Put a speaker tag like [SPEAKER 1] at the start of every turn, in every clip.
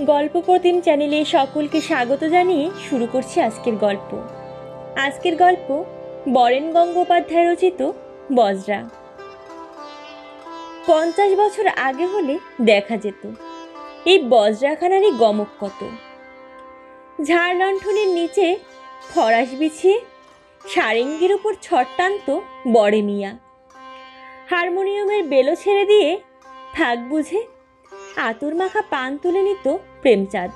[SPEAKER 1] গল্প প্রতিম চ্যানেলে সকলকে স্বাগত জানিয়ে শুরু করছি আজকের গল্প। আজকের গল্প বরেন গঙ্গোপাধ্যায় রচিত বজরা। পঞ্চাশ বছর আগে হলে দেখা যেত, এই বজরাখানারই গমক কত। ঝাড় লণ্ঠনের নিচে ফরাস বিছিয়ে সারেঙ্গির উপর ছট টানত বড়ে মিয়া। হারমোনিয়ামের বেলো ছেড়ে দিয়ে থাক বুঝে আতর মাখা পান তুলে নিত প্রেমচাঁদ।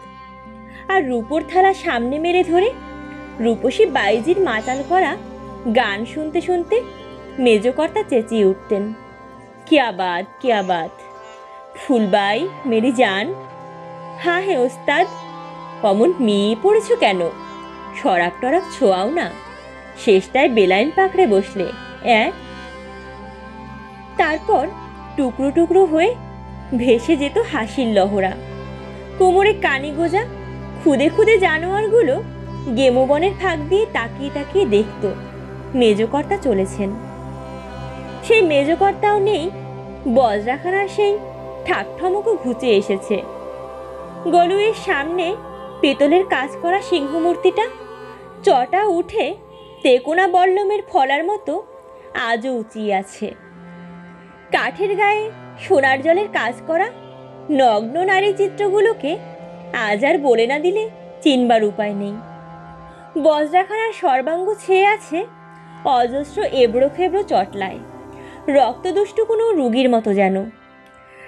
[SPEAKER 1] আর রূপোর থালা সামনে মেরে ধরে রূপসী বাইজির মাতাল করা গান শুনতে শুনতে মেজকর্তা চেঁচিয়ে উঠতেন। কিয়া বাদ কিয়া বাদ ফুলবাই মেরি জান। হ্যাঁ হে ওস্তাদ, অমন মেয়ে পড়েছ কেন? সরাক টরাক ছোঁয়াও না। শেষটায় বেলাইন পাকড়ে বসলে, অ্যাঁ? তারপর টুকরো টুকরো হয়ে ভেসে যেত হাসির লহরা। কোমরে কানি গোজা, খুদে খুদে জানোয়ারগুলো গেমোবনের ফাঁক দিয়ে তাকিয়ে তাকিয়ে দেখত মেজকর্তা চলেছেন। সেই মেজকর্তাও নেই বজরাখানার সেই ঠাকঠমকও ঘুচে এসেছে। গলুয়ের সামনে পেতলের কাজ করা সিংহমূর্তিটা চটা উঠে তেকোনা বল্লমের ফলার মতো আজও উঁচিয়ে আছে। কাঠের গায়ে সোনার জলের কাজ করা, নগ্ন নারী চিত্রগুলোকে আজ আর বলে না দিলে চিনবার উপায় নেই। বজ্রাখানার সর্বাঙ্গ ছেয়ে আছে অজস্র এবড়ো খেবড়ো চটলায়। রক্তদুষ্ট কোনো রুগীর মতো যেন।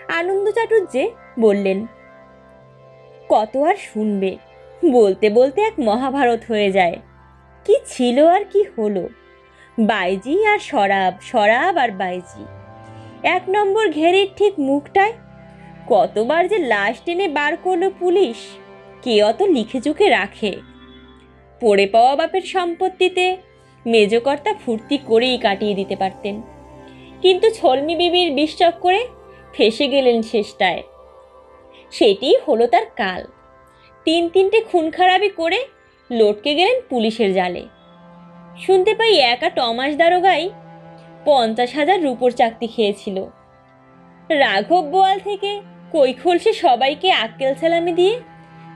[SPEAKER 1] আনন্দ চাটুর্যে বললেন, কত আর শুনবে? বলতে বলতে এক মহাভারত হয়ে যায়। কি ছিল আর কি হলো? বাইজি আর শরাব শরাব আর বাইজি। এক নম্বর ঘেরির ঠিক মুখটায়? কতবার যে লাশ টেনে বার করল পুলিশ, কে অত লিখে চুকে রাখে? পড়ে পাওয়া বাপের সম্পত্তিতে মেজকর্তা ফুর্তি করেই কাটিয়ে দিতে পারতেন। কিন্তু ছলমি বিবির বিশ্বাস করে ফেসে গেলেন শেষটায়। সেটিই হলো তার কাল। তিন তিনটে খুন খারাপি করে লটকে গেলেন পুলিশের জালে। শুনতে পাই একা টমাস দারোগাই পঞ্চাশ হাজার রুপোর চাকতি খেয়েছিল। রাঘব বোয়াল থেকে কৈখলসে সবাইকে আক্কেল সালামি দিয়ে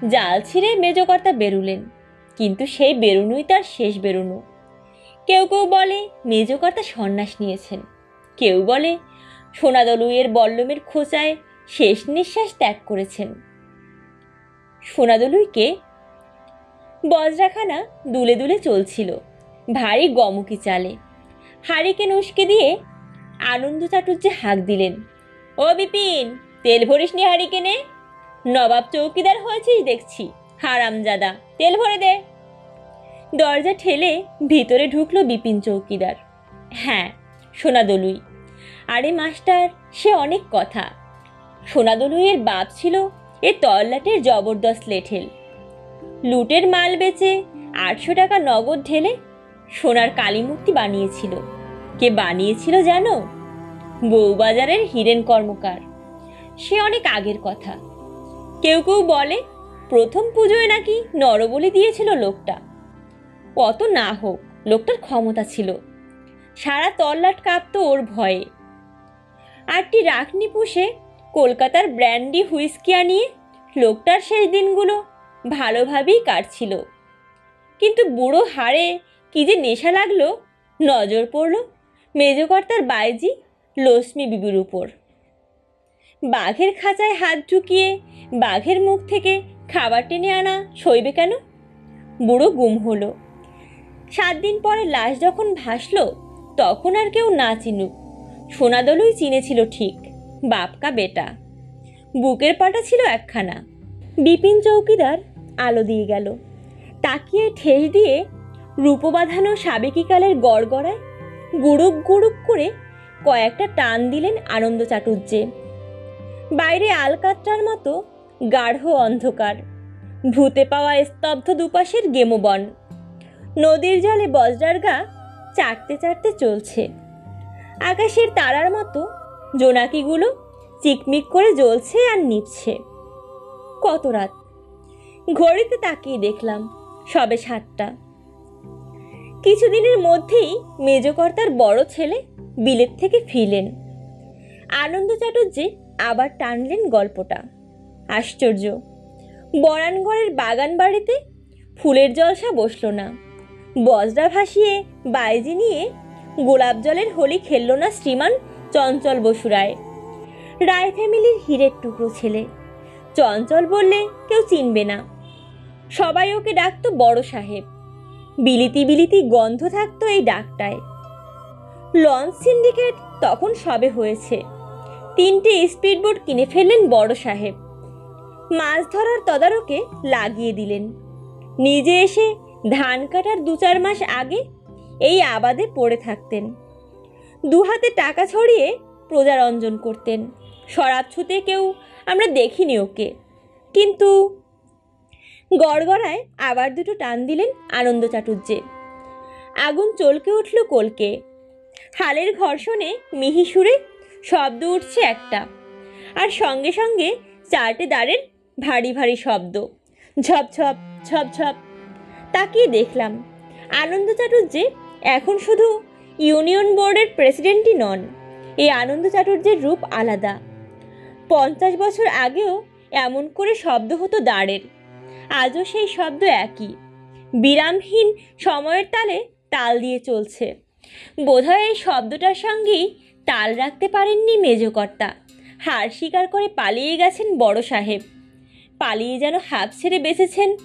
[SPEAKER 1] জাল ছিঁড়ে মেজকর্তা বেরুলেন। কিন্তু সেই বেরুনুই তার শেষ বেরুনো। কেউ কেউ বলে, মেজকর্তা সন্ন্যাস নিয়েছেন। কেউ বলে, সোনাদলুইয়ের বল্লমের খোঁচায় শেষ নিঃশ্বাস ত্যাগ করেছেন। সোনাদলুইকে বজ্রাখানা দুলে দুলে চলছিল, ভারী গমকি চালে। হাড়িকে উস্কে দিয়ে আনন্দ চাটুর্যে হাঁক দিলেন। ও বিপিন, তেল ভরিস নি। হারিকেনে নবাব চৌকিদার হয়েছিস দেখছি, হারামজাদা, তেল ভরে দে। দরজা ঠেলে ভিতরে ঢুকলো বিপিন চৌকিদার। হ্যাঁ সোনাদলুই। আরে মাস্টার, সে অনেক কথা। সোনাদলুইয়ের বাপ ছিল এ তল্লাটের জবরদস্ত লেঠেল। লুটের মাল বেচে আটশো টাকা নগদ ঢেলে সোনার কালীমূর্তি বানিয়েছিল। কে বানিয়েছিল জানো? বউবাজারের হীরেন কর্মকার। সে অনেক আগের কথা। কেউ কেউ বলে, প্রথম পুজোয় নাকি নরবলি দিয়েছিল লোকটা? অত না হোক, লোকটার ক্ষমতা ছিল। সারা তল্লাট কাঁপতো ওর ভয়ে। আটটি রাখনি পুষে কলকাতার ব্র্যান্ডি হুইস্কি আনিয়ে লোকটার শেষ দিনগুলো ভালোভাবেই কাটছিল। কিন্তু বুড়ো হাড়ে কি যে নেশা লাগল? নজর পড়ল মেজকর্তার বাইজি লক্ষ্মী বিবির উপর। বাঘের খাঁচায় হাত ঢুকিয়ে বাঘের মুখ থেকে খাবার টেনে আনা সইবে কেন? বুড়ো গুম হলো। সাত দিন পরে লাশ যখন ভাসলো, তখন আর কেউ না চিনুক। সোনাদলুই চিনেছিল ঠিক, বাপকা বেটা। বুকের পাটা ছিল একখানা। বিপিন চৌকিদার আলো দিয়ে গেল। তাকিয়ে ঠেস দিয়ে রূপ বাঁধানো সাবেকিকালের গড়গড়ায় গুড়ুক গুড়ুক করে কয়েকটা টান দিলেন আনন্দ চাটুর্যে। বাইরে আলকাত্রার মতো গাঢ় অন্ধকার, ভূতে পাওয়া স্তব্ধ দুপাশের গেমোবন। নদীর জলে বজ্রার গা চাটতে চাটতে চলছে। আকাশের তারার মতো জোনাকিগুলো চিকমিক করে জ্বলছে আর নিচ্ছে কত রাত? ঘড়িতে তাকিয়ে দেখলাম সবে সাতটা। কিছুদিনের মধ্যেই মেজকর্তার বড় ছেলে বিলেত থেকে ফিরলেন। আনন্দ চাটুর্যে আবার টানলেন গল্পটা। আশ্চর্য। বরানগড়ের বাগান বাড়িতে ফুলের জলসা বসল না। বজরা ভাসিয়ে বাইজি নিয়ে গোলাপ জলের হোলি খেলল না শ্রীমান চঞ্চল বসু রায়। রায় ফ্যামিলির হীরের টুকরো ছেলে। চঞ্চল বললে কেউ চিনবে না। সবাই ওকে ডাকতো বড় সাহেব। বিলিতি বিলিতি গন্ধ থাকতো এই ডাকটায়। লঞ্চ সিন্ডিকেট তখন সবে হয়েছে। তিনটে স্পিডবোট কিনে ফেললেন বড় সাহেব। মাছ ধরার তদারকে লাগিয়ে দিলেন। নিজে এসে ধান কাটার দু চার মাস আগে এই আবাদে পড়ে থাকতেন। দু হাতে টাকা ছড়িয়ে প্রজারঞ্জন করতেন। শরাব ছুতে কেউ আমরা দেখিনি ওকে। কিন্তু গড়গড়ায় আবার দুটো টান দিলেন আনন্দ চাটুর্যে। আগুন চলকে উঠল কলকে। হালের ঘর্ষণে মিহি সুরে শব্দ উঠছে একটা। আর সঙ্গে সঙ্গে চারটে দাঁড়ের ভারী ভারী শব্দ। ঝপঝপ ঝপঝপ তাকিয়ে দেখলাম, আনন্দ চাটুর্যে এখন শুধু ইউনিয়ন বোর্ডের প্রেসিডেন্টই নন, এই আনন্দ চাটুর্যের রূপ আলাদা। পঞ্চাশ বছর আগেও এমন করে শব্দ হতো দাঁড়ের। আজও সেই শব্দ একই। বিরামহীন সময়ের তালে তাল দিয়ে চলছে। বোধহয় এই শব্দটার সঙ্গেই তাল রাখতে পারেননি মেজকর্তা। হার স্বীকার করে পালিয়ে গেছেন বড় সাহেব। পালিয়ে যেন হাফ ছেড়ে বেঁচেছেন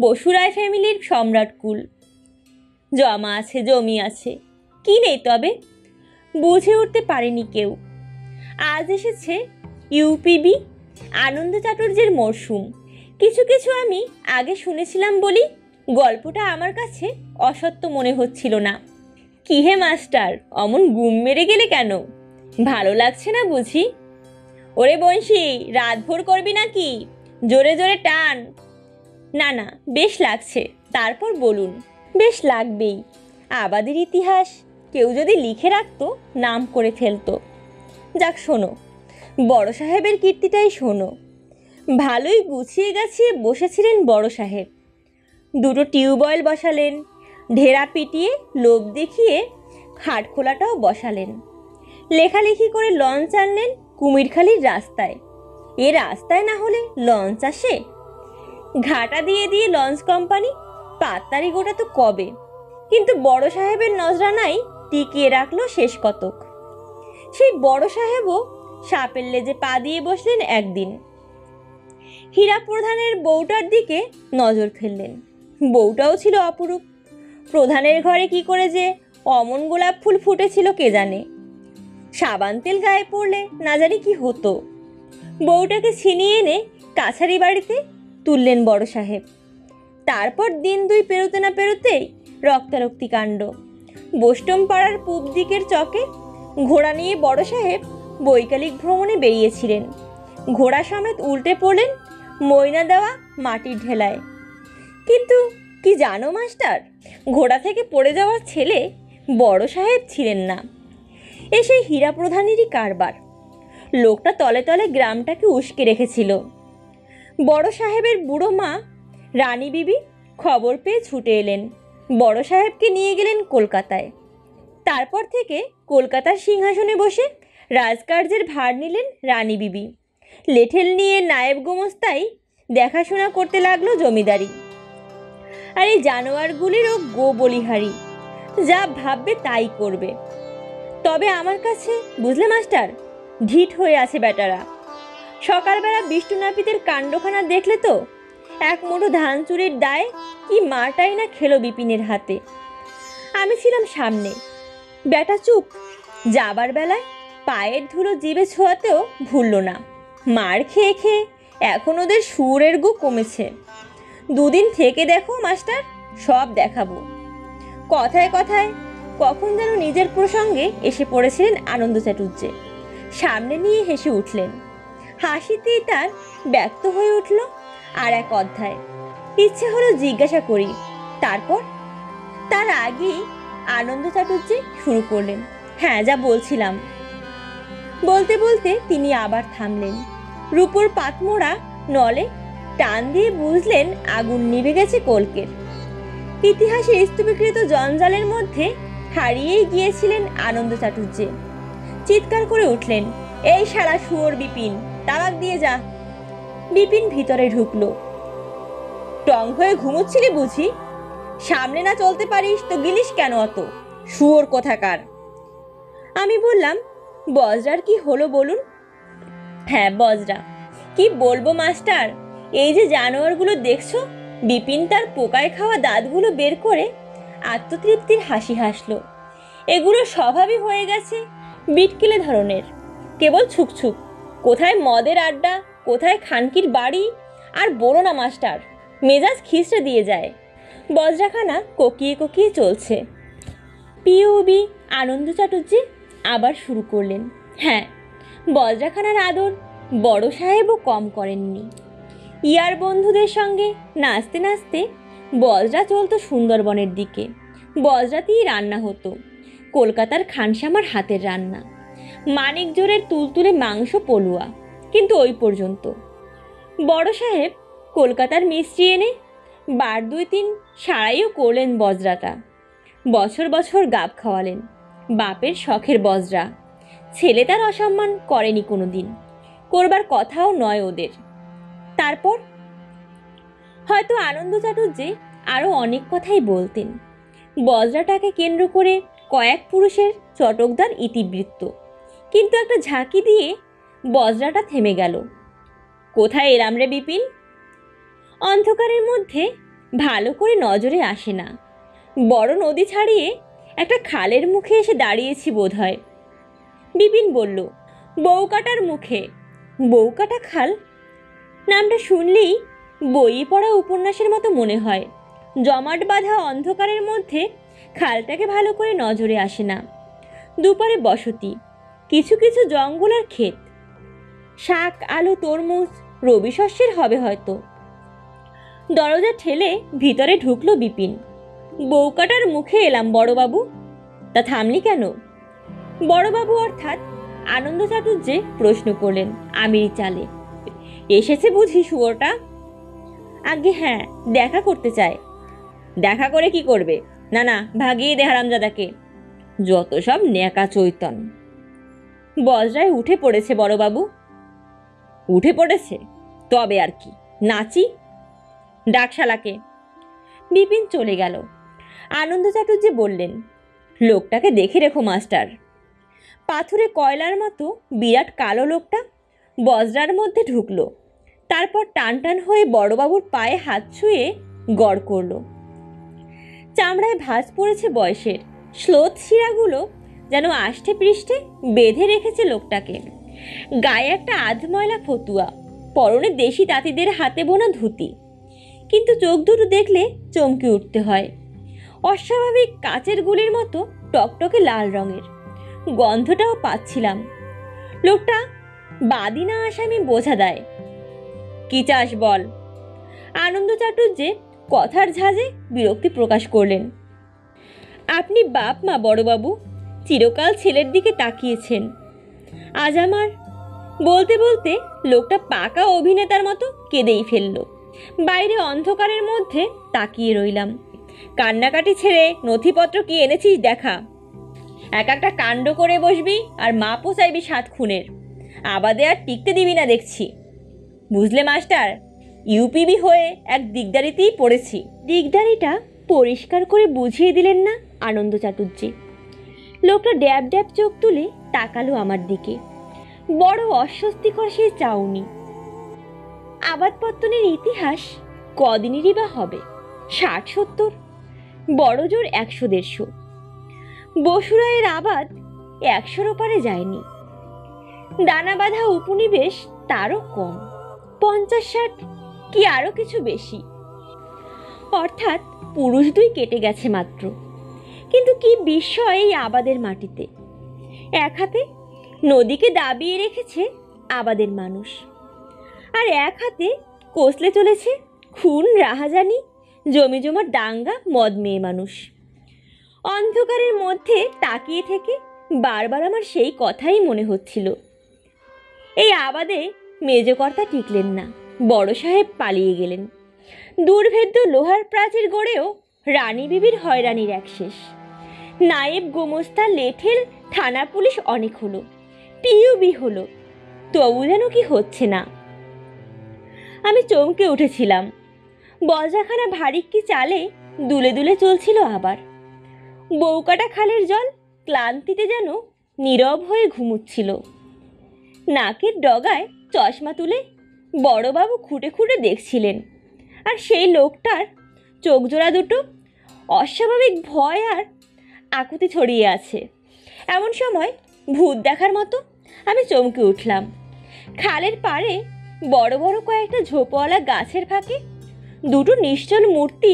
[SPEAKER 1] বসুরায় ফ্যামিলির সম্রাট কুল। জমা আছে, জমি আছে, কি নেই তবে? বুঝে উঠতে পারেনি কেউ। আজ এসেছে ইউপিবি, আনন্দ চাটুর্যের মরশুম। কিছু কিছু আমি আগে শুনেছিলাম বলি গল্পটা আমার কাছে অসত্য মনে হচ্ছিল না। কি হে মাস্টার, অমন গুম মেরে গেলে কেন? ভালো লাগছে না বুঝি? ওরে বংশী, রাতভর করবি নাকি? জোরে জোরে টান। না না, বেশ লাগছে, তারপর বলুন। বেশ লাগবেই। আবাদের ইতিহাস, কেউ যদি লিখে রাখতো, নাম করে ফেলতো। যাক শোনো, বড় সাহেবের কীর্তিটাই শোনো। ভালোই গুছিয়ে গাছিয়ে বসেছিলেন বড় সাহেব। দুটো টিউবওয়েল বসালেন, ঢেরা পিটিয়ে লোভ দেখিয়ে খাট খোলাটাও বসালেন। লেখালেখি করে লঞ্চ আনলেন কুমিরখালির রাস্তায়। এ রাস্তায় না হলে লঞ্চ আসে? ঘাটা দিয়ে দিয়ে লঞ্চ কোম্পানি, পাত্তারি গোটা তো কবে? কিন্তু বড় সাহেবের নজরানাই টিকিয়ে রাখল শেষ কতক। সেই বড় সাহেবও সাপের লেজে পা দিয়ে বসলেন একদিন। হীরা প্রধানের বউটার দিকে নজর ফেললেন। বউটাও ছিল অপরূপ। প্রধানের ঘরে কি করে যে অমন গোলাপ ফুল ফুটেছিল কে জানে। সাবান তেল গায়ে পড়লে না জানি কি হতো। বউটাকে ছিনিয়ে এনে কাছারি বাড়িতে তুললেন বড় সাহেব। তারপর দিন দুই পেরোতে না পেরোতেই রক্তারক্তি কাণ্ড। বোস্টম পাড়ার পূব দিকের চকে ঘোড়া নিয়ে বড় সাহেব বৈকালিক ভ্রমণে বেরিয়েছিলেন। ঘোড়া সমেত উল্টে পড়লেন ময়না দেওয়া মাটির ঢেলায়। কিন্তু কি জানো, মাস্টার? ঘোড়া থেকে পড়ে যাওয়ার ছেলে বড় সাহেব ছিলেন না। এ সেই হীরা প্রধানেরই কারবার। লোকটা তলে তলে গ্রামটাকে উস্কে রেখেছিল। বড় সাহেবের বুড়ো মা, রানী বিবি, খবর পেয়ে ছুটে এলেন। বড় সাহেবকে নিয়ে গেলেন কলকাতায়। তারপর থেকে কলকাতার সিংহাসনে বসে রাজকার্যের ভার নিলেন রানী বিবি। লেঠেল নিয়ে নায়েব গোমস্তাই দেখাশোনা করতে লাগল জমিদারি। আর এই জানোয়ারগুলিরও গো বলিহারি, যা ভাববে তাই করবে। তবে আমার কাছে, বুঝলে মাস্টার? ঢিট হয়ে আছে বেটারা সকালবেলা বিষ্ণু নাপিতের কাণ্ডখানা দেখলে তো, এক মুঠো ধান চুরির দায় কি মাটাই না খেলো বিপিনের হাতে। আমি ছিলাম সামনে। বেটা চুপ, যাবার বেলায় পায়ের ধুলো জিভে ছোঁয়াতেও ভুলল না। মার খেয়ে খেয়ে এখন ওদের সুরের গু কমেছে। দুদিন থেকে দেখো মাস্টার, সব দেখাবো। কথায় কথায় কখন যেন নিজের প্রসঙ্গে এসে পড়েছিলেন আনন্দ চাটুর্যে সামনে নিয়ে হেসে উঠলেন। হাসিতেই তার ব্যক্ত হয়ে উঠল আর এক অধ্যায়। ইচ্ছে হলো জিজ্ঞাসা করি। তারপর তার আগেই আনন্দ চাটুর্যে শুরু করলেন। হ্যাঁ যা বলছিলাম। বলতে বলতে তিনি আবার থামলেন। রূপোর পাতমোড়া নলে টান দিয়ে বুঝলেন আগুন নিভে গেছে কলকের। ইতিহাসে স্তূপীকৃত জঞ্জালের মধ্যে হারিয়েই গিয়েছিলেন আনন্দ চাটুর্যে চিৎকার করে উঠলেন, এই সারা শুয়োর বিপিন, তালাক দিয়ে যা। বিপিন ভিতরে ঢুকল। টং হয়ে ঘুমোচ্ছিলি বুঝি? সামনে না চলতে পারিস তো গিলিস কেন অত? শুয়োর কোথাকার? আমি বললাম, বজরার কি হলো বলুন? হ্যাঁ বজরা। কি বলব, মাস্টার? এই যে জানোয়ারগুলো দেখছ? বিপিন তার পোকায় খাওয়া দাঁতগুলো বের করে আত্মতৃপ্তির হাসি হাসলো। এগুলো স্বভাবই হয়ে গেছে বিটকিলে ধরনের। কেবল ছুকছুক কোথায় মদের আড্ডা, কোথায় খানকির বাড়ি? আর বলো না, মাস্টার, মেজাজ খিসড়ে দিয়ে যায়। বজ্রাখানা কোকিয়ে কোকিয়ে চলছে। পিউবি আনন্দ চাটুর্যে আবার শুরু করলেন। হ্যাঁ বজ্রাখানার আদর বড় সাহেবও কম করেননি। ইয়ার বন্ধুদের সঙ্গে নাচতে নাচতে বজরা চলতো সুন্দরবনের দিকে। বজরাতেই রান্না হতো। কলকাতার খানসামার হাতের রান্না। মানিক জোরের তুলতুলে মাংস পলুয়া, কিন্তু ওই পর্যন্ত। বড় সাহেব কলকাতার মিষ্টি এনে বার দুই তিন সারাইও করলেন বজরাটা। বছর বছর গাব খাওয়ালেন। বাপের শখের বজরা। ছেলে তার অসম্মান করেনি কোনো দিন করবার কথাও নয় ওদের। তারপর? হয়তো আনন্দ চাটুর্যে আরও অনেক কথাই বলতেন। বজরাটাকে কেন্দ্র করে কয়েক পুরুষের চটকদার ইতিবৃত্ত। কিন্তু একটা ঝাঁকি দিয়ে বজরাটা থেমে গেল। কোথায় এলাম রে বিপিন? অন্ধকারের মধ্যে ভালো করে নজরে আসে না। বড় নদী ছাড়িয়ে একটা খালের মুখে এসে দাঁড়িয়েছি বোধ হয় বিপিন বলল বউকাটার মুখে। বউকাটা খাল? নামটা শুনলেই বই পড়া উপন্যাসের মতো মনে হয়। জমাট বাঁধা অন্ধকারের মধ্যে খালটাকে ভালো করে নজরে আসে না। দুপারে বসতি, কিছু কিছু জঙ্গল আর ক্ষেত। শাক, আলু, তরমুজ, রবি শস্যের হবে হয়তো। দরজা ঠেলে ভিতরে ঢুকলো বিপিন। বউকাটার মুখে এলাম বড়বাবু। তা থামলি কেন? বড়বাবু অর্থাৎ আনন্দ চাটুর্যে প্রশ্ন করলেন, আমিরি চালে। এসেছে বুঝি শুয়োরটা? আগে হ্যাঁ দেখা করতে চায় দেখা করে কি করবে? না না, ভাগিয়ে দে হারামজাদাকে। যত সব ন্যাকা চৈতন। বজরায় উঠে পড়েছে বড়বাবু। উঠে পড়েছে? তবে আর কি। নাচি? ডাকশালাকে। বিপিন চলে গেল। আনন্দ চাটুর্যে বললেন, লোকটাকে দেখে রেখো, মাস্টার। পাথুরে কয়লার মতো বিরাট কালো লোকটা বজরার মধ্যে ঢুকলো। তারপর টান টান হয়ে বড়বাবুর পায়ে হাত ছুঁয়ে গড় করল। চামড়ায় ভাঁজ পড়েছে বয়সের। স্লোথ শিরাগুলো যেন আষ্টে পৃষ্ঠে বেঁধে রেখেছে লোকটাকে। গায়ে একটা আধময়লা ফতুয়া, পরনে দেশি তাঁতিদের হাতে বোনা ধুতি। কিন্তু চোখ দুটো দেখলে চমকে উঠতে হয়। অস্বাভাবিক কাচের গুলির মতো টকটকে লাল রঙের। গন্ধটাও পাচ্ছিলাম। লোকটা বাদিনা আসামি বোঝা দেয়। কি চাস বল? আনন্দ চাটুর্যে কথার ঝাঁজে বিরক্তি প্রকাশ করলেন। আপনি বাপ মা বড়বাবু, চিরকাল ছেলের দিকে তাকিয়েছেন। আজ আমার বলতে বলতে লোকটা পাকা অভিনেতার মতো কেঁদেই ফেলল। বাইরে অন্ধকারের মধ্যে তাকিয়ে রইলাম। কান্নাকাটি ছেড়ে নথিপত্র কি এনেছিস দেখা। এক একটা কাণ্ড করে বসবি আর মা পোষাইবি সাত খুনের। আবাদে আর টিকতে দিবি না দেখছি। বুঝলে, মাস্টার? ইউপিবি হয়ে এক দিগদারিতেই পড়েছি। দিগদারিটা পরিষ্কার করে বুঝিয়ে দিলেন না আনন্দ চাটুর্যে। লোকটা ড্যাব ড্যাব চোখ তুলে তাকালো আমার দিকে। বড় অস্বস্তিকর সেই চাউনি। আবাদপত্তনের ইতিহাস কদিনেরই বা হবে? ষাট সত্তর বড় জোর একশো দেড়শো। বসুরায়ের আবাদ একশোর ওপারে যায়নি। দানা বাঁধা উপনিবেশ তারও কম, পঞ্চাশ ষাট কি আরও কিছু বেশি। অর্থাৎ পুরুষ দুই কেটে গেছে মাত্র। কিন্তু কি বিস্ময় এই আবাদের মাটিতে। এক হাতে নদীকে দাবিয়ে রেখেছে আবাদের মানুষ। আর এক হাতে কষলে চলেছে খুন, রাহাজানি, জমি জমার দাঙ্গা, মদ মেয়ে মানুষ। অন্ধকারের মধ্যে তাকিয়ে থেকে বারবার আমার সেই কথাই মনে হচ্ছিল। এই আবাদে মেজকর্তা টিকলেন না, বড় সাহেব পালিয়ে গেলেন। দুর্ভেদ্য লোহার প্রাচীর গড়েও রানী বিবির হয়রানির এক শেষ। নায়েব গোমস্তা লেঠেল থানা পুলিশ অনেক হলো টিউবি হলো, তবু যেন কি হচ্ছে না। আমি চমকে উঠেছিলাম। বজ্রাখানা ভারিক্কি চালে দুলে দুলে চলছিল আবার। বউকাটা খালের জল ক্লান্তিতে যেন নীরব হয়ে ঘুমুচ্ছিল। নাকের ডগায় চশমা তুলে বড়বাবু খুঁটে খুঁটে দেখছিলেন, আর সেই লোকটার চোখজোড়া দুটো অস্বাভাবিক ভয় আর আকুতি ছড়িয়ে আছে। এমন সময় ভূত দেখার মতো আমি চমকে উঠলাম। খালের পাড়ে বড় বড় কয়েকটা ঝোপওয়ালা গাছের ফাঁকে দুটো নিশ্চল মূর্তি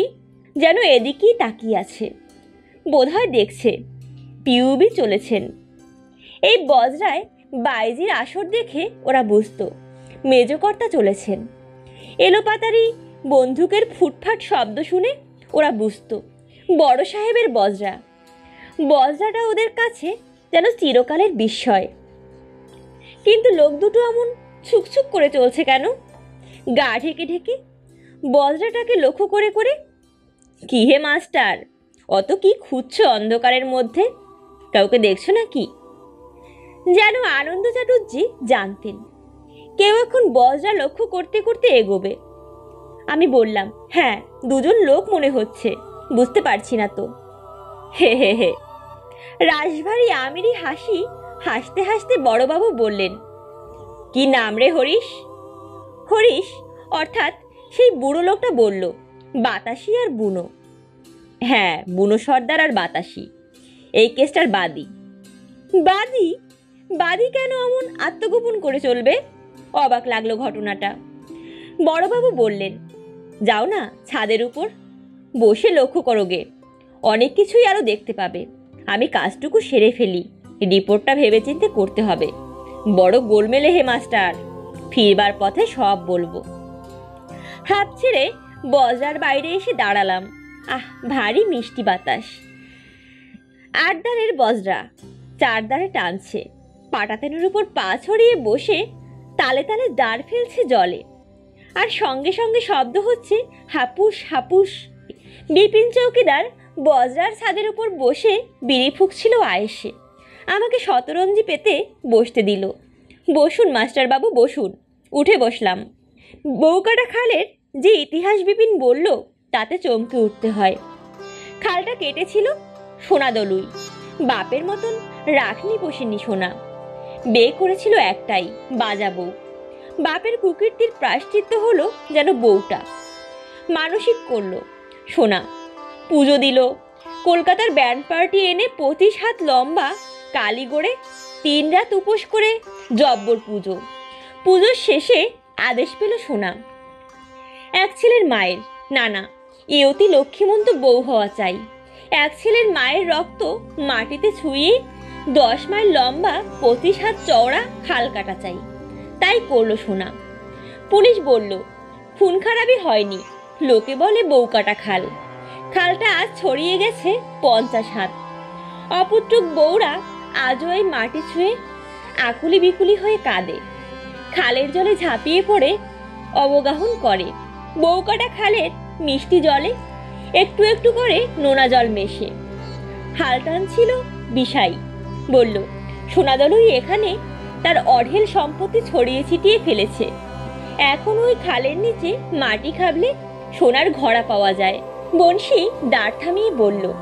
[SPEAKER 1] যেন এদিকেই তাকিয়ে আছে। বোধহয় দেখছে। পিউবি চলেছেন। এই বজরায় বাইজির আসর দেখে ওরা বুঝতো, মেজকর্তা চলেছেন। এলোপাতারি বন্দুকের ফুটফাট শব্দ শুনে ওরা বুঝতো, বড় সাহেবের বজরা। বজরাটা ওদের কাছে যেন চিরকালের বিস্ময়। কিন্তু লোক দুটো এমন ছুকছুক করে চলছে কেন? গা ঢেকে ঢেকে বজরাটাকে লক্ষ্য করে করে, কি হে মাস্টার? অত কি খুঁজছো অন্ধকারের মধ্যে? কাউকে দেখছ নাকি? যেন আনন্দ চাটুর্জি জানতেন। কেউ এখন বজরা লক্ষ্য করতে করতে এগোবে। আমি বললাম হ্যাঁ দুজন লোক মনে হচ্ছে, বুঝতে পারছি না তো। হে হে হে। রাশভারী আমিরই হাসি হাসতে হাসতে বড়বাবু বললেন, কি নাম রে হরিশ? হরিশ অর্থাৎ সেই বুড়ো লোকটা বলল, বাতাসি আর বুনো। হ্যাঁ বুনো সর্দার আর বাতাসি। এই কেসটার বাদী। বাদী? বাদী কেন এমন আত্মগোপন করে চলবে? অবাক লাগল ঘটনাটা। বড়বাবু বললেন, যাও না ছাদের উপর, বসে লক্ষ্য করো গে। অনেক কিছুই আরও দেখতে পাবে। আমি কাজটুকু সেরে ফেলি। রিপোর্টটা ভেবেচিন্তে করতে হবে। বড় গোলমেলে হে মাস্টার, ফিরবার পথে সব বলব। হাত ছেড়ে বজার বাইরে এসে দাঁড়ালাম। আহ, ভারী মিষ্টি বাতাস। আটদারের বজরা চারদারে টানছে। পাটাতেনের উপর পা ছড়িয়ে বসে তালে তালে দাঁড় ফেলছে জলে। আর সঙ্গে সঙ্গে শব্দ হচ্ছে, হাপুস হাপুস। বিপিন চৌকিদার বজরার ছাদের উপর বসে বিড়ি ফুঁকছিল আয়েসে। আমাকে শতরঞ্জি পেতে বসতে দিল। বসুন, মাস্টারবাবু, বসুন। উঠে বসলাম। বৌকাটা খালের যে ইতিহাস বিপিন বলল তাতে চমকে উঠতে হয়। খালটা কেটেছিল সোনাদলুই বাপের মতন রাখনি পোষেনি সোনা। বে করেছিল একটাই, বাজা বউ। বাপের কুকীর্তির প্রায়শ্চিত্ত হলো যেন বউটা। মানসিক করল, সোনা, পুজো দিল। কলকাতার ব্যান্ড পার্টি এনে পঁচিশ হাত লম্বা কালীগড়ে তিন রাত উপোস করে জব্বর পুজো। পুজোর শেষে আদেশ পেল সোনা। এক ছেলের মায়ের না না এ অতি লক্ষ্মীমন্ত বউ হওয়া চাই। এক ছেলের মায়ের রক্ত মাটিতে ছুঁয়ে দশ মাইল লম্বা পঁচিশ হাত চওড়া খাল কাটা চাই। তাই করল সোনা। পুলিশ বলল, খুন খারাপই হয়নি। লোকে বলে বউ কাটা খাল। খালটা আজ ছড়িয়ে গেছে পঞ্চাশ হাত। অপুত্রক বউরা আজও এই মাটি ছুঁয়ে আকুলি বিকুলি হয়ে কাঁদে। খালের জলে ঝাঁপিয়ে পড়ে, অবগাহন করে। বউকাটা খালের মিষ্টি জলে একটু একটু করে নোনা জল মেশে। হাল টানছিল বিষাই। বলল সোনাদলুই এখানে তার অঢেল সম্পত্তি ছড়িয়ে ছিটিয়ে ফেলেছে। এখন ওই খালের নিচে মাটি খাবলে সোনার ঘড়া পাওয়া যায়। বংশী দাঁড় থামিয়ে বলল,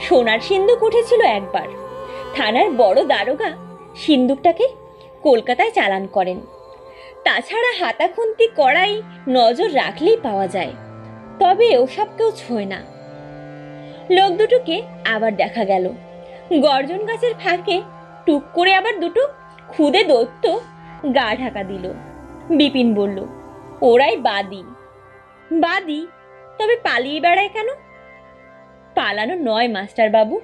[SPEAKER 1] সোনার সিন্দুক উঠেছিল একবার। থানার বড় দারোগা সিন্দুকটাকে কলকাতায় চালান করেন। তাছাড়া হাতাখুন্তি করাই নজর রাখলেই পাওয়া যায়। তবে ওসব কেউ ছোঁয় না। লোক দুটোকে আবার দেখা গেল। গর্জন গাছের ফাঁকে টুক করে আবার দুটো খুদে দৈত্য গা ঢাকা দিল। বিপিন বলল, ওরাই বাদি। বাদি? তবে পালিয়ে বেড়ায় কেন? পালানো নয়, মাস্টার বাবু।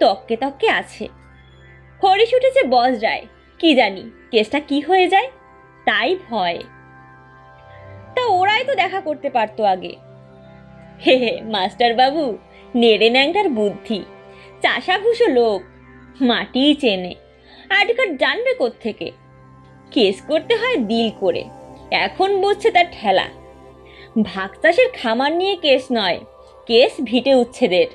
[SPEAKER 1] তককে তককে আছে। হরিশ উঠেছে বজরায় কি জানি, কেসটা কি হয়ে যায়? তাই ভয়। তা ওরাই তো দেখা করতে পারতো আগে। হে হে মাস্টার বাবু নেড়ে ন্যাংটার বুদ্ধি। চাষাভুষো লোক মাটিই চেনে। আটকার জানবে থেকে কেস করতে হয় দিল করে। এখন বুঝছে তার ঠেলা। ভাগ চাষের খামার নিয়ে কেস নয়, কেস ভিটে উচ্ছেদের।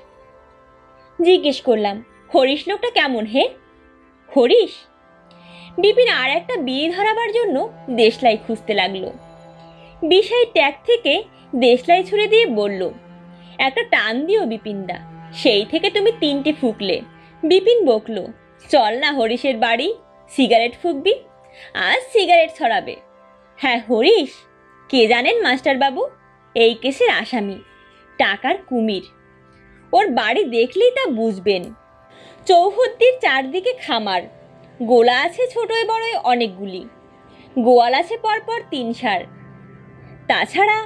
[SPEAKER 1] জিজ্ঞেস করলাম হরিশ লোকটা কেমন হে? হরিশ বিপিন আর একটা বিয়ে ধরাবার জন্য দেশলাই খুঁজতে লাগল। বিষয় ট্যাগ থেকে দেশলাই ছুড়ে দিয়ে বলল, একটা টান দিও বিপিনদা, সেই থেকে তুমি তিনটে ফুকলে। বিপিন বকল, চল না হরিশের বাড়ি, সিগারেট ফুকবি, আজ সিগারেট ছড়াবে। হ্যাঁ হরিশ, কে জানেন মাস্টারবাবু, এই কেসের আসামি, টাকার কুমির। ওর বাড়ি দেখলেই তা বুঝবেন। চৌহদ্দির চারদিকে খামার, গোলা আছে ছোটোয় বড়োয় অনেকগুলি। গোয়াল আছে পরপর তিন সার তাছাড়া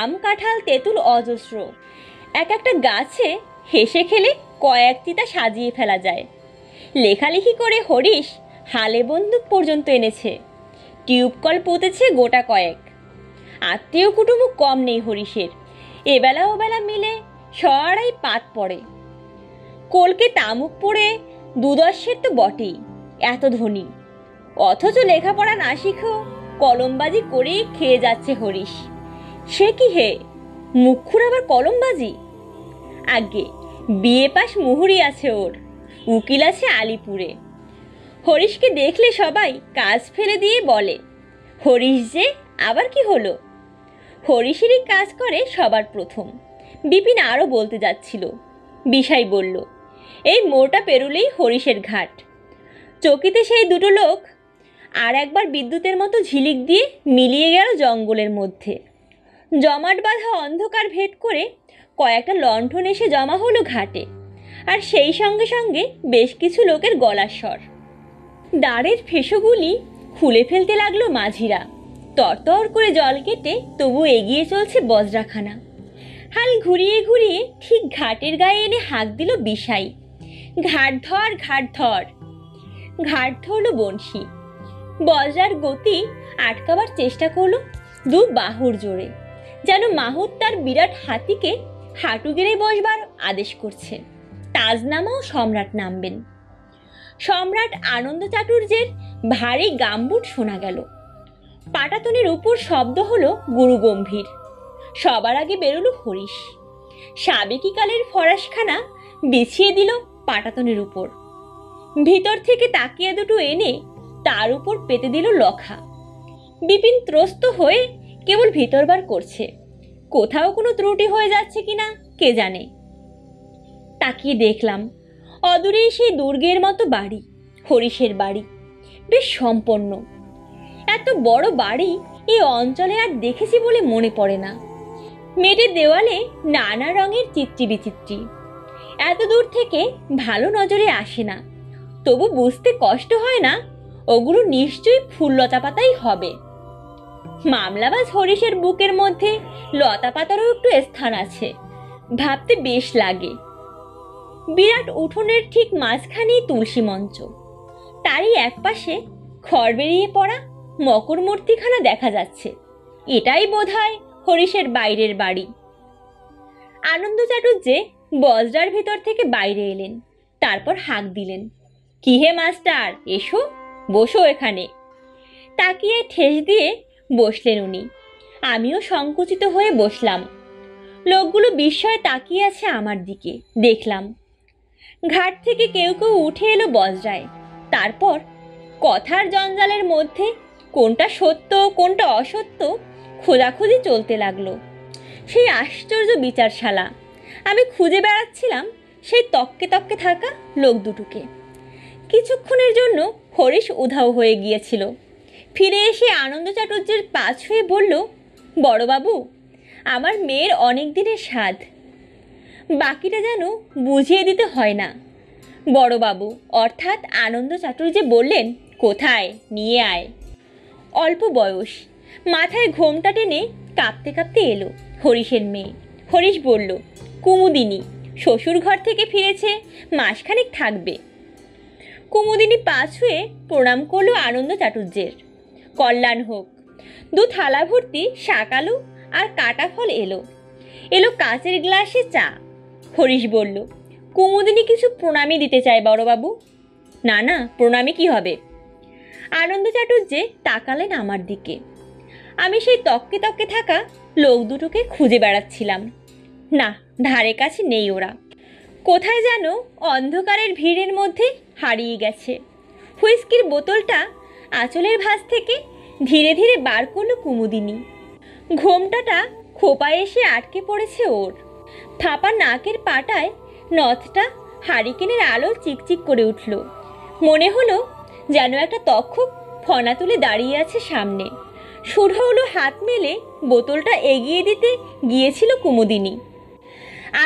[SPEAKER 1] আম, কাঁঠাল, তেঁতুল অজস্র। এক একটা গাছে হেসে খেলে কয়েক তিতা সাজিয়ে ফেলা যায়। লেখালেখি করে হরিশ হালে বন্দুক পর্যন্ত এনেছে। টিউবকল পুঁতেছে গোটা কয়েক। আত্মীয় কুটুম্ব কম নেই হরিশের। এবেলা ওবেলা মিলে সরাই পাত পড়ে। কলকে তামুক পড়ে দুদর্শের তো বটেই, এত ধনী। অথচ লেখাপড়া না শিখেও কলমবাজি করেই খেয়ে যাচ্ছে হরিশ। সে কি হে? মুখুর আবার কলমবাজি? আগে বিয়ে পাশ মুহুরি আছে ওর। উকিল আছে আলিপুরে। হরিশকে দেখলে সবাই কাজ ফেলে দিয়ে বলে, হরিশ যে, আবার কি হলো? হরিশেরই কাজ করে সবার প্রথম। বিপিন আরও বলতে যাচ্ছিল। বিশাই বলল, এই মোড়টা পেরুলেই হরিশের ঘাট। চকিতে সেই দুটো লোক আর একবার বিদ্যুতের মতো ঝিলিক দিয়ে মিলিয়ে গেল জঙ্গলের মধ্যে। জমাট বাঁধা অন্ধকার ভেদ করে কয়েকটা লণ্ঠন এসে জমা হলো ঘাটে, আর সেই সঙ্গে সঙ্গে বেশ কিছু লোকের গলার স্বর। দাঁড়ের ফেসোগুলি খুলে ফেলতে লাগল মাঝিরা। তরতর করে জল কেটে তবু এগিয়ে চলছে বজ্রাখানা। হাল ঘুরিয়ে ঘুরিয়ে ঠিক ঘাটের গায়ে এনে হাঁক দিল বিশাই ঘাট ধর ঘাট ধর। ঘাট ধরল বংশী বজ্রার গতি আটকাবার চেষ্টা করল দু বাহুর জোরে। যেন মাহুত তার বিরাট হাতিকে হাঁটু গেড়ে বসবার আদেশ করছে। তাজনামাও সম্রাট নামবেন। সম্রাট আনন্দ চাটুর্যের ভারী গাম্বুট শোনা গেল। পাটাতনের উপর শব্দ হলো গুরু গম্ভীর সবার আগে বেরোলো হরিশ। সাবেকিকালের ফরাসখানা বিছিয়ে দিল পাটাতনের উপর। ভিতর থেকে তাকিয়ে দুটো এনে তার উপর পেতে দিল লখা। বিপিন ত্রস্ত হয়ে কেবল ভিতরবার করছে। কোথাও কোনো ত্রুটি হয়ে যাচ্ছে কিনা, কে জানে? তাকিয়ে দেখলাম, অদূরেই সেই দুর্গের মতো বাড়ি, হরিশের বাড়ি। বেশ সম্পন্ন। এত বড় বাড়ি এই অঞ্চলে আর দেখেছি বলে মনে পড়ে না। মেয়েদের দেওয়ালে নানা রঙের চিত্রি বিচিত্রি। এত দূর থেকে ভালো নজরে আসে না। তবু বুঝতে কষ্ট হয় না ওগুলো নিশ্চয়ই ফুল লতা পাতাই হবে। মামলাবাজ হরিশের বুকের মধ্যে লতা পাতারও একটু স্থান আছে। ভাবতে বেশ লাগে। বিরাট উঠোনের ঠিক মাঝখানেই তুলসী মঞ্চ। তারই একপাশে খড় বেরিয়ে পড়া মকর মূর্তিখানা দেখা যাচ্ছে। এটাই বোধ হয় হরিশের বাইরের বাড়ি। আনন্দ চাটুর্যে বজরার ভিতর থেকে বাইরে এলেন, তারপর হাঁক দিলেন, কি হে মাস্টার, এসো। বসো এখানে। তাকিয়ে ঠেস দিয়ে বসলেন উনি। আমিও সংকুচিত হয়ে বসলাম। লোকগুলো বিস্ময়ে তাকিয়ে আছে আমার দিকে। দেখলাম। ঘাট থেকে কেউ কেউ উঠে এলো বজরায়। তারপর কথার জঞ্জালের মধ্যে কোনটা সত্য, কোনটা অসত্য খোঁজাখুঁজি চলতে লাগল। সেই আশ্চর্য বিচারশালা। আমি খুঁজে বেড়াচ্ছিলাম সেই তককে তককে থাকা লোক দুটোকে। কিছুক্ষণের জন্য হরিশ উধাও হয়ে গিয়েছিল। ফিরে এসে আনন্দ চাটুর্যের পা হয়ে বলল, বড়বাবু, আমার মেয়ের অনেক দিনের স্বাদ। বাকিটা যেন বুঝিয়ে দিতে হয় না। বড়বাবু, অর্থাৎ আনন্দ চাটুর্যে বললেন, কোথায়? নিয়ে আয়। অল্প বয়স, মাথায় ঘোমটা টেনে কাঁপতে কাঁপতে এলো হরিশের মেয়ে। হরিশ বলল, কুমুদিনী শ্বশুর ঘর থেকে ফিরেছে, মাসখানেক থাকবে। কুমুদিনী পা হয়ে প্রণাম করল আনন্দ চাটুর্যের কল্যাণ হোক, দু থালা ভর্তি শাকালু আর কাটা ফল এলো। এলো কাঁচের গ্লাসে চা। হরিশ বলল, কুমুদিনী কিছু প্রণামী দিতে চায় বড়বাবু। না না, প্রণামী কি হবে? আনন্দ চাটুর্যে তাকালেন আমার দিকে। আমি সেই তককে তককে থাকা লোক দুটোকে খুঁজে বেড়াচ্ছিলাম। না, ধারে কাছে নেই ওরা। কোথায় যেন অন্ধকারের ভিড়ের মধ্যে হারিয়ে গেছে। হুইস্কির বোতলটা আঁচলের ভাঁজ থেকে ধীরে ধীরে বার করল কুমুদিনী। ঘোমটাটা খোপায় এসে আটকে পড়েছে ওর। ফাঁপা নাকের পাটায় নথটা হারিকেনের আলো চিকচিক করে উঠল। মনে হলো যেন একটা তক্ষক ফনা তুলে দাঁড়িয়ে আছে সামনে। শুরু হলো হাত মেলে বোতলটা এগিয়ে দিতে গিয়েছিল কুমুদিনী।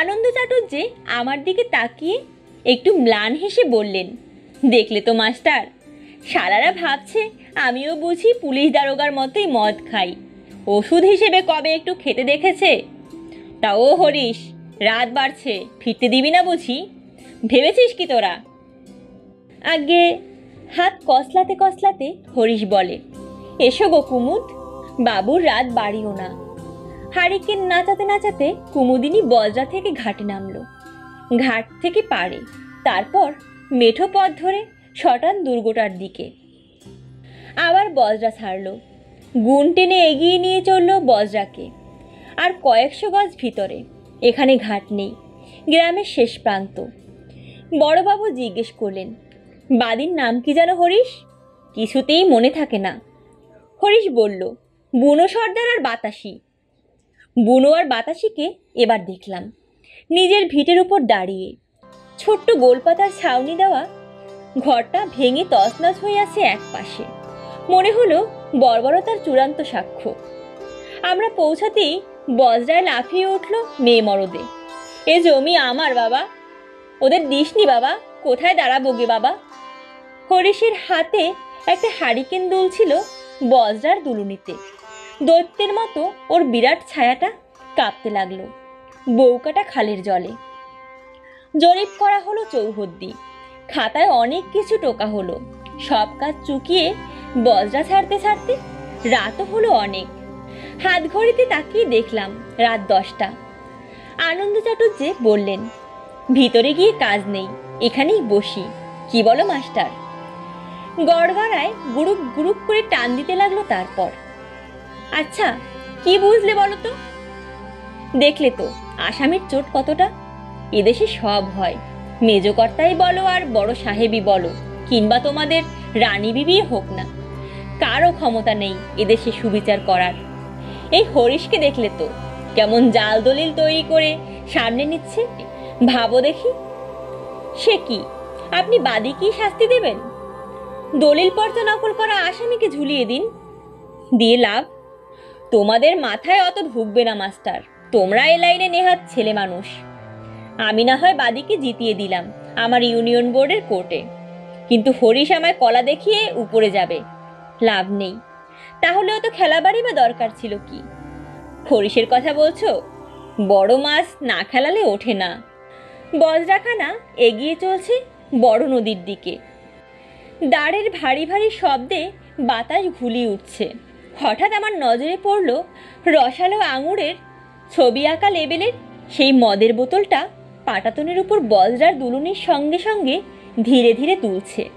[SPEAKER 1] আনন্দ চাটুর্যে আমার দিকে তাকিয়ে একটু ম্লান হেসে বললেন, দেখলে তো, মাস্টার। শালারা ভাবছে আমিও বুঝি পুলিশ দারোগার মতোই মদ খাই। ওষুধ হিসেবে কবে একটু খেতে দেখেছে? তা ও হরিশ, রাত বাড়ছে, ফিরতে দিবি না বুঝি? ভেবেছিস কি তোরা? আগে হাত কসলাতে কসলাতে হরিশ বলে, এসো গো কুমুদ, বাবুর রাত বাড়িও না। হারিকেন নাচাতে নাচাতে কুমুদিনী বজরা থেকে ঘাটে নামলো। ঘাট থেকে পারে, তারপর মেঠো পথ ধরে শটান দুর্গটার দিকে। আবার বজরা ছাড়লো। গুণ টেনে এগিয়ে নিয়ে চলল বজরাকে। আর কয়েকশো গজ ভিতরে, এখানে ঘাট নেই, গ্রামের শেষ প্রান্ত। বড়বাবু জিজ্ঞেস করলেন, বাদির নাম কি যেন হরিশ? কিছুতেই মনে থাকে না। হরিশ বলল, বুনো সর্দার আর বাতাসি। বুনো আর বাতাসিকে এবার দেখলাম। নিজের ভিটের উপর দাঁড়িয়ে। ছোট্ট গোলপাতার ছাউনি দেওয়া ঘরটা ভেঙে তছনছ হয়ে আছে এক পাশে মনে হলো বর্বরতার চূড়ান্ত সাক্ষ্য। আমরা পৌঁছাতেই বজরায় লাফিয়ে উঠল মেয়ে মরদে। এ জমি আমার বাবা। ওদের দিসনি বাবা। কোথায় দাঁড়াবো গে বাবা? হরিশের হাতে একটা হারিকেন দুলছিল বজরার দুলুনিতে। দৈত্যের মতো ওর বিরাট ছায়াটা কাঁপতে লাগল। বউকাটা খালের জলে। জরিপ করা হলো চৌহদ্দি। খাতায় অনেক কিছু টোকা হলো। সব কাজ চুকিয়ে বজরা ছাড়তে ছাড়তে রাতও হলো অনেক। হাত ঘড়িতে তাকিয়ে দেখলাম রাত দশটা। আনন্দ চাটুর্যে বললেন, ভিতরে গিয়ে কাজ নেই, এখানেই বসি। কি বলো, মাস্টার? গড়গড়ায় গুরুপ গুরুপ করে টান দিতে লাগল তারপর। আচ্ছা কি বুঝলে বলো তো? দেখলে তো, আসামির চোট কতটা? এদেশে সব হয়। মেজকর্তাই বলো আর বড় সাহেবই বলো, কিংবা তোমাদের রানী বিবি হোক না। কারও ক্ষমতা নেই এদেশে সুবিচার করার। এই হরিশকে দেখলে তো, কেমন জাল দলিল তৈরি করে সামনে নিচ্ছে। ভাবো দেখি, সে কি? আপনি বাদী কি শাস্তি দেবেন? দলিল পর্চা নকল করা আসামিকে ঝুলিয়ে দিন। দিয়ে লাভ? তোমাদের মাথায় অত ঢুকবে না, মাস্টার। তোমরা এ লাইনে নেহাত ছেলে মানুষ। আমি না হয় বাদিকে জিতিয়ে দিলাম আমার ইউনিয়ন বোর্ডের কোর্টে। কিন্তু হরিশ আমায় কলা দেখিয়ে উপরে যাবে। লাভ নেই। তাহলেও তো খেলাবাড়ি বা দরকার ছিল কি? হরিশের কথা বলছো? বড় মাছ না খেলালে ওঠে না। বজরাখানা এগিয়ে চলছে বড় নদীর দিকে। দাঁড়ের ভারী ভারী শব্দে বাতাস ঘুলিয়ে উঠছে। হঠাৎ আমার নজরে পড়ল রসালো আঙুরের ছবি আঁকা লেবেলের সেই মদের বোতলটা পাটাতনের উপর বজরার দুলুনির সঙ্গে সঙ্গে ধীরে ধীরে তুলছে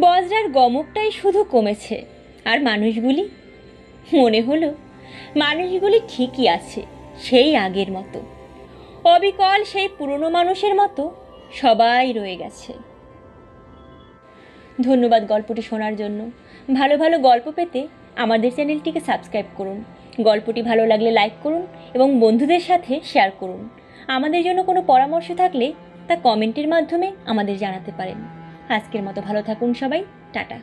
[SPEAKER 1] বজরার গমকটাই শুধু কমেছে। আর মানুষগুলি? মনে হলো মানুষগুলি ঠিকই আছে সেই আগের মতো। অবিকল সেই পুরনো মানুষের মতো সবাই রয়ে গেছে। ধন্যবাদ গল্পটি শোনার জন্য। ভালো ভালো গল্প পেতে আমাদের চ্যানেলটিকে সাবস্ক্রাইব করুন, গল্পটি ভালো লাগলে লাইক করুন এবং বন্ধুদের সাথে শেয়ার করুন। আমাদের জন্য কোনো পরামর্শ থাকলে তা কমেন্টের মাধ্যমে আমাদের জানাতে পারেন। আজকের মতো ভালো থাকুন সবাই, টাটা।